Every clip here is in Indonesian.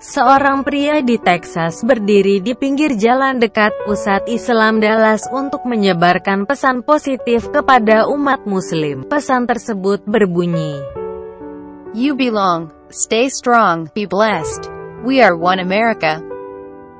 Seorang pria di Texas berdiri di pinggir jalan dekat pusat Islam Dallas untuk menyebarkan pesan positif kepada umat muslim. Pesan tersebut berbunyi, You belong, stay strong, be blessed. We are one America.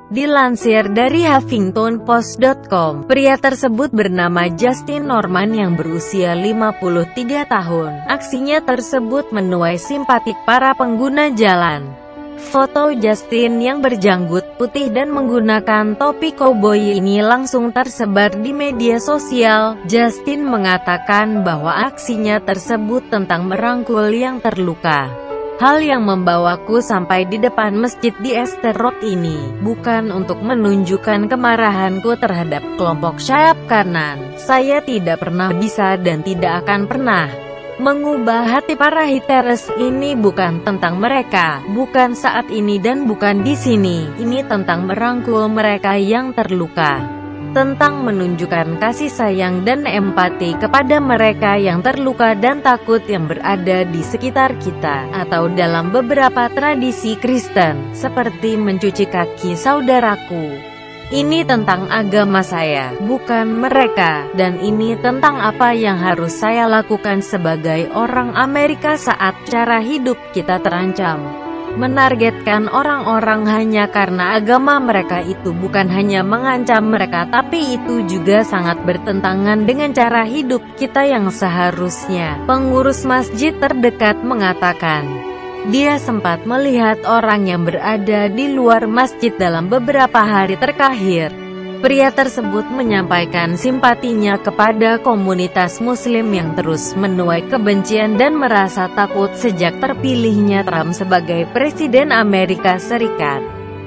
Dilansir dari HuffingtonPost.com, pria tersebut bernama Justin Norman yang berusia 53 tahun. Aksinya tersebut menuai simpatik para pengguna jalan. Foto Justin yang berjanggut putih dan menggunakan topi koboi ini langsung tersebar di media sosial. Justin mengatakan bahwa aksinya tersebut tentang merangkul yang terluka. Hal yang membawaku sampai di depan masjid di Esther Road ini, bukan untuk menunjukkan kemarahanku terhadap kelompok sayap kanan. Saya tidak pernah bisa dan tidak akan pernah Mengubah hati para haters ini bukan tentang mereka, bukan saat ini dan bukan di sini. Ini tentang merangkul mereka yang terluka. Tentang menunjukkan kasih sayang dan empati kepada mereka yang terluka dan takut yang berada di sekitar kita, atau dalam beberapa tradisi Kristen, seperti mencuci kaki saudaraku. Ini tentang agama saya, bukan mereka, dan ini tentang apa yang harus saya lakukan sebagai orang Amerika saat cara hidup kita terancam. Menargetkan orang-orang hanya karena agama mereka itu bukan hanya mengancam mereka tapi itu juga sangat bertentangan dengan cara hidup kita yang seharusnya. Pengurus masjid terdekat mengatakan, dia sempat melihat orang yang berada di luar masjid dalam beberapa hari terakhir. Pria tersebut menyampaikan simpatinya kepada komunitas muslim yang terus menuai kebencian dan merasa takut sejak terpilihnya Trump sebagai Presiden Amerika Serikat.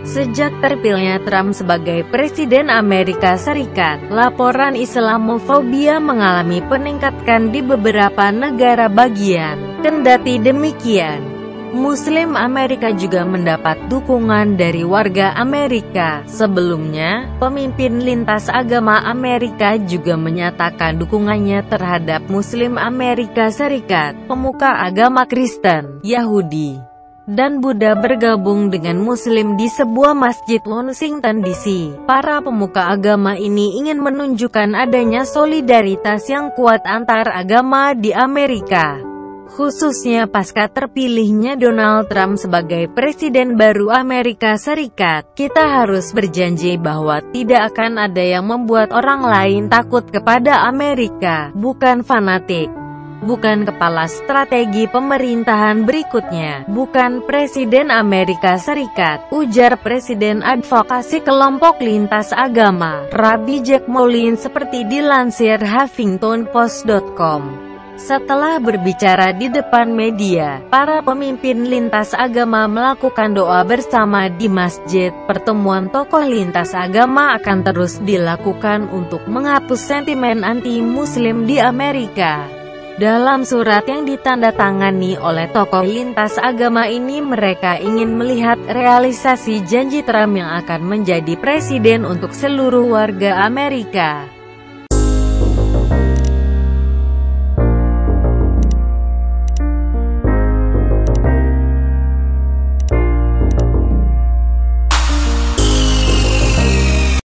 Sejak terpilihnya Trump sebagai Presiden Amerika Serikat, laporan Islamofobia mengalami peningkatan di beberapa negara bagian. Kendati demikian, Muslim Amerika juga mendapat dukungan dari warga Amerika. Sebelumnya, pemimpin lintas agama Amerika juga menyatakan dukungannya terhadap Muslim Amerika Serikat, pemuka agama Kristen, Yahudi, dan Buddha bergabung dengan Muslim di sebuah masjid Washington DC. Para pemuka agama ini ingin menunjukkan adanya solidaritas yang kuat antar agama di Amerika khususnya pasca terpilihnya Donald Trump sebagai presiden baru Amerika Serikat, kita harus berjanji bahwa tidak akan ada yang membuat orang lain takut kepada Amerika, bukan fanatik. Bukan kepala strategi pemerintahan berikutnya, bukan Presiden Amerika Serikat, ujar Presiden Advokasi Kelompok Lintas Agama, Rabbi Jack Moulin seperti dilansir HuffingtonPost.com. Setelah berbicara di depan media, para pemimpin lintas agama melakukan doa bersama di masjid. Pertemuan tokoh lintas agama akan terus dilakukan untuk menghapus sentimen anti-muslim di Amerika. Dalam surat yang ditandatangani oleh tokoh lintas agama ini mereka ingin melihat realisasi janji Trump yang akan menjadi presiden untuk seluruh warga Amerika.